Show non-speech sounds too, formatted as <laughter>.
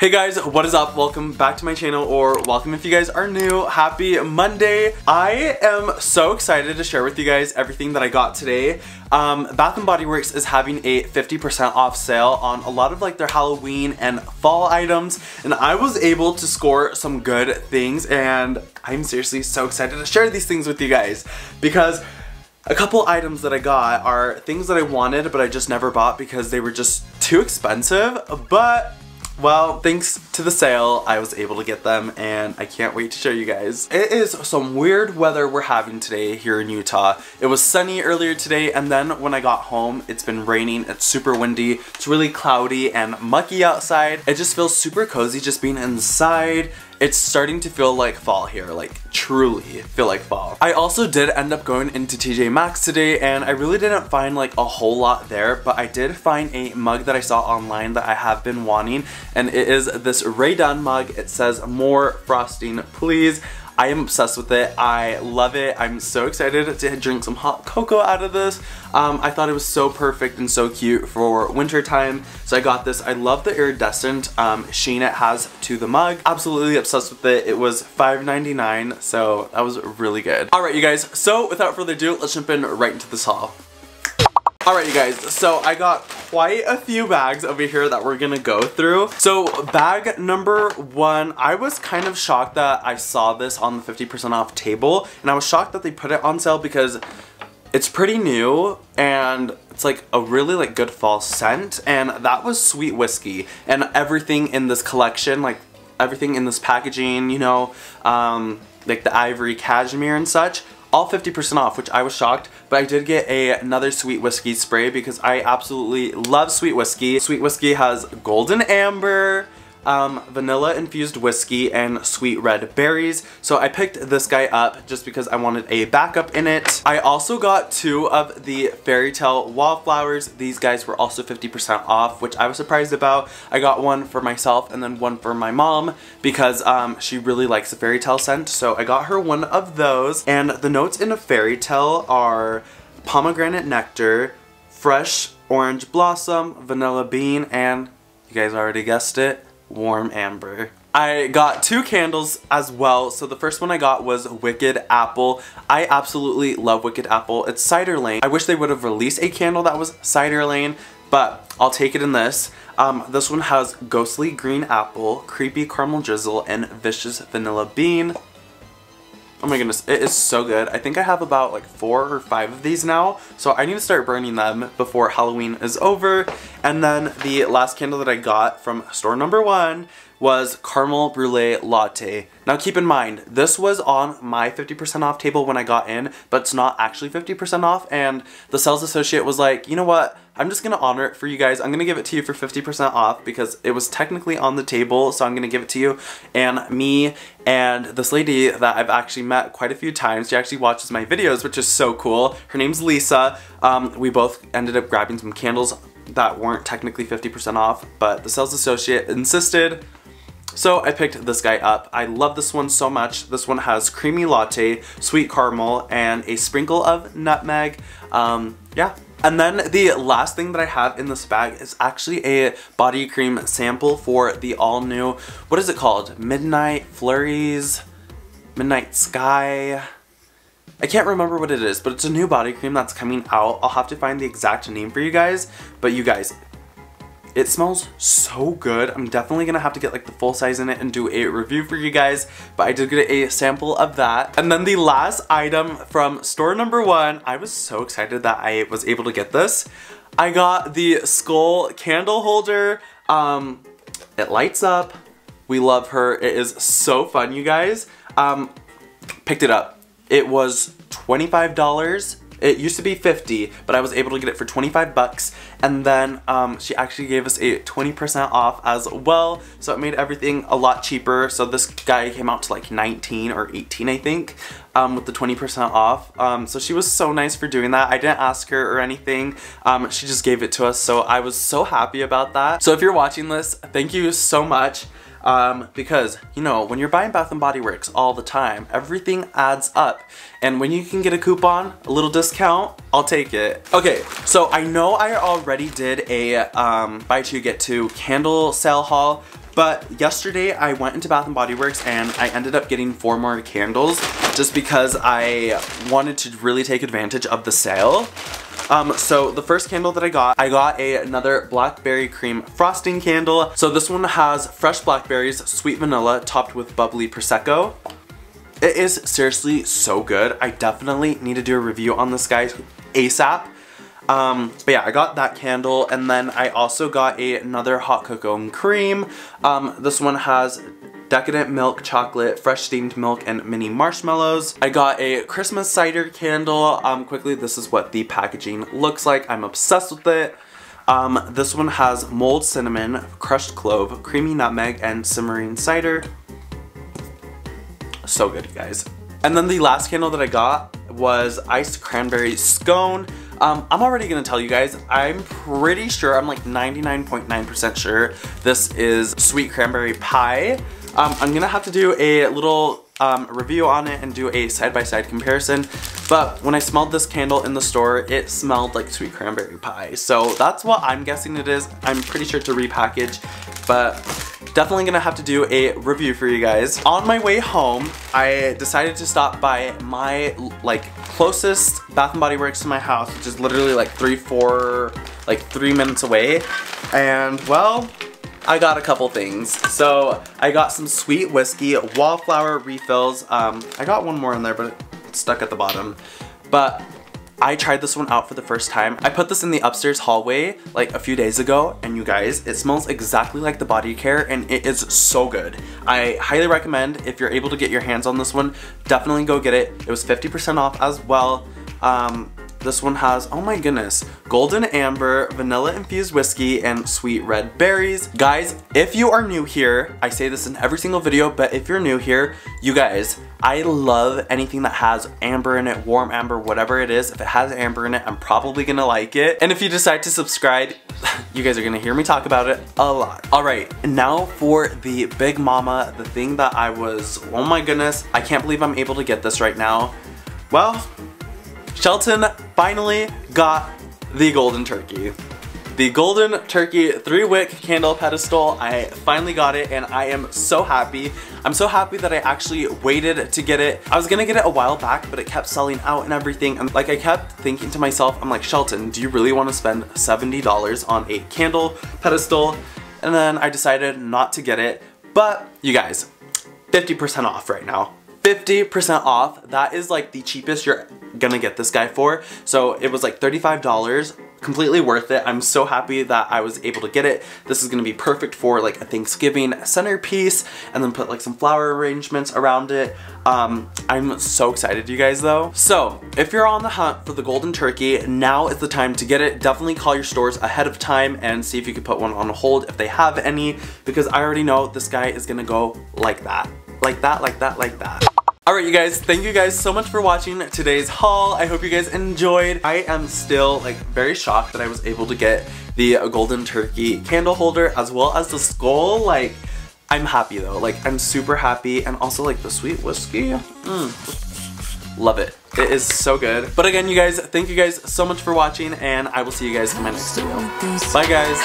Hey guys, what is up? Welcome back to my channel, or welcome if you guys are new. Happy Monday. I am so excited to share with you guys everything that I got today. Um, Bath & Body Works is having a 50% off sale on a lot of like their Halloween and fall items, and I was able to score some good things, and I'm seriously so excited to share these things with you guys, because a couple items that I got are things that I wanted, but I just never bought because they were just too expensive, but well, thanks to the sale, I was able to get them and I can't wait to show you guys. It is some weird weather we're having today here in Utah. It was sunny earlier today and then when I got home, it's been raining, it's super windy, it's really cloudy and mucky outside. It just feels super cozy just being inside it's starting to feel like fall here, like truly feel like fall. I also did end up going into TJ Maxx today and I really didn't find like a whole lot there, but I did find a mug that I saw online that I have been wanting and it is this Rae Dunn mug. It says more frosting please. I am obsessed with it. I love it. I'm so excited to drink some hot cocoa out of this. Um, I thought it was so perfect and so cute for winter time. So I got this. I love the iridescent um, sheen it has to the mug. Absolutely obsessed with it. It was $5.99, so that was really good. All right, you guys. So without further ado, let's jump in right into this haul. Alright you guys, so I got quite a few bags over here that we're gonna go through. So bag number one, I was kind of shocked that I saw this on the 50% off table and I was shocked that they put it on sale because it's pretty new and it's like a really like good fall scent and that was sweet whiskey and everything in this collection like everything in this packaging you know um, like the ivory cashmere and such all 50% off, which I was shocked, but I did get a, another Sweet Whiskey spray because I absolutely love Sweet Whiskey. Sweet Whiskey has golden amber, um, vanilla infused whiskey and sweet red berries. So I picked this guy up just because I wanted a backup in it. I also got two of the Fairy Tale Wallflowers. These guys were also 50% off, which I was surprised about. I got one for myself and then one for my mom because um, she really likes the Fairy Tale scent. So I got her one of those. And the notes in a Fairy Tale are pomegranate nectar, fresh orange blossom, vanilla bean, and you guys already guessed it, warm amber. I got two candles as well. So the first one I got was Wicked Apple. I absolutely love Wicked Apple. It's Cider Lane. I wish they would have released a candle that was Cider Lane, but I'll take it in this. Um, this one has Ghostly Green Apple, Creepy Caramel Drizzle, and Vicious Vanilla Bean. Oh my goodness, it is so good. I think I have about like four or five of these now, so I need to start burning them before Halloween is over. And then the last candle that I got from store number one was caramel brulee latte. Now keep in mind, this was on my 50% off table when I got in, but it's not actually 50% off and the sales associate was like, you know what, I'm just gonna honor it for you guys. I'm gonna give it to you for 50% off because it was technically on the table, so I'm gonna give it to you. And me and this lady that I've actually met quite a few times, she actually watches my videos, which is so cool. Her name's Lisa. Um, we both ended up grabbing some candles that weren't technically 50% off, but the sales associate insisted so I picked this guy up. I love this one so much. This one has creamy latte, sweet caramel, and a sprinkle of nutmeg. Um, yeah. And then the last thing that I have in this bag is actually a body cream sample for the all new, what is it called? Midnight Flurries? Midnight Sky? I can't remember what it is, but it's a new body cream that's coming out. I'll have to find the exact name for you guys. But you guys, it smells so good. I'm definitely gonna have to get like the full size in it and do a review for you guys, but I did get a sample of that. And then the last item from store number one, I was so excited that I was able to get this. I got the skull candle holder. Um, it lights up. We love her. It is so fun, you guys. Um, picked it up. It was $25 it used to be 50, but I was able to get it for 25 bucks. And then um, she actually gave us a 20% off as well. So it made everything a lot cheaper. So this guy came out to like 19 or 18, I think, um, with the 20% off. Um, so she was so nice for doing that. I didn't ask her or anything. Um, she just gave it to us. So I was so happy about that. So if you're watching this, thank you so much. Um, because, you know, when you're buying Bath & Body Works all the time, everything adds up. And when you can get a coupon, a little discount, I'll take it. Okay, so I know I already did a um, buy two get two candle sale haul, But yesterday I went into Bath & Body Works and I ended up getting four more candles just because I wanted to really take advantage of the sale. Um, so the first candle that I got, I got a, another blackberry cream frosting candle. So this one has fresh blackberries, sweet vanilla, topped with bubbly Prosecco. It is seriously so good. I definitely need to do a review on this guy ASAP. Um, but yeah, I got that candle and then I also got a, another hot cocoa and cream. Um, this one has decadent milk chocolate, fresh steamed milk, and mini marshmallows. I got a Christmas cider candle. Um, quickly, this is what the packaging looks like. I'm obsessed with it. Um, this one has mold cinnamon, crushed clove, creamy nutmeg, and simmering cider. So good, guys. And then the last candle that I got was iced cranberry scone. Um, I'm already gonna tell you guys, I'm pretty sure, I'm like 99.9% .9 sure this is sweet cranberry pie. Um, I'm gonna have to do a little um, review on it and do a side-by-side -side comparison. But when I smelled this candle in the store, it smelled like sweet cranberry pie. So that's what I'm guessing it is. I'm pretty sure to repackage, but definitely gonna have to do a review for you guys. On my way home, I decided to stop by my like closest Bath & Body Works to my house, which is literally like three, four, like three minutes away. And well, I got a couple things. So I got some sweet whiskey, wallflower refills. Um, I got one more in there, but it's stuck at the bottom. But I tried this one out for the first time. I put this in the upstairs hallway like a few days ago and you guys, it smells exactly like the body care and it is so good. I highly recommend if you're able to get your hands on this one, definitely go get it. It was 50% off as well. Um, this one has, oh my goodness, golden amber, vanilla infused whiskey, and sweet red berries. Guys, if you are new here, I say this in every single video, but if you're new here, you guys, I love anything that has amber in it, warm amber, whatever it is. If it has amber in it, I'm probably gonna like it. And if you decide to subscribe, <laughs> you guys are gonna hear me talk about it a lot. All right, now for the Big Mama, the thing that I was, oh my goodness, I can't believe I'm able to get this right now. Well, Shelton finally got the golden turkey. The golden turkey three wick candle pedestal, I finally got it and I am so happy. I'm so happy that I actually waited to get it. I was gonna get it a while back, but it kept selling out and everything. And like I kept thinking to myself, I'm like, Shelton, do you really wanna spend $70 on a candle pedestal? And then I decided not to get it. But you guys, 50% off right now. 50% off. That is like the cheapest you're gonna get this guy for. So it was like $35 completely worth it. I'm so happy that I was able to get it. This is gonna be perfect for like a Thanksgiving centerpiece and then put like some flower arrangements around it. Um, I'm so excited you guys though. So if you're on the hunt for the golden turkey, now is the time to get it. Definitely call your stores ahead of time and see if you can put one on hold if they have any because I already know this guy is gonna go like that. Like that, like that, like that. Alright you guys, thank you guys so much for watching today's haul. I hope you guys enjoyed. I am still like very shocked that I was able to get the golden turkey candle holder as well as the skull. Like, I'm happy though. Like, I'm super happy and also like the sweet whiskey. Mm. Love it. It is so good. But again, you guys, thank you guys so much for watching and I will see you guys in my next video. Bye guys.